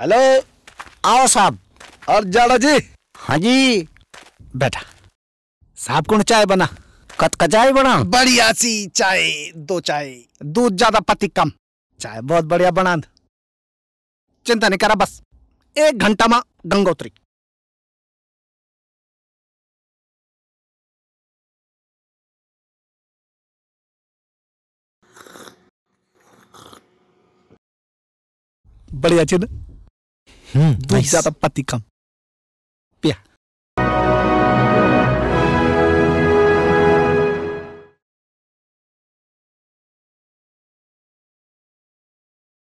Hello. आओ साहब। और जाड़ा जी। हाँ जी। बेटा साहब कौन चाय बना? कत कचाई बना? बढ़िया सी चाय दो चाय। दूध ज़्यादा पति कम। चाय बहुत बढ़िया बना चिंता नहीं करा बस। एक घंटा में गंगोत्री। बढ़िया चीज़ हम्म दूध ज़्यादा पति कम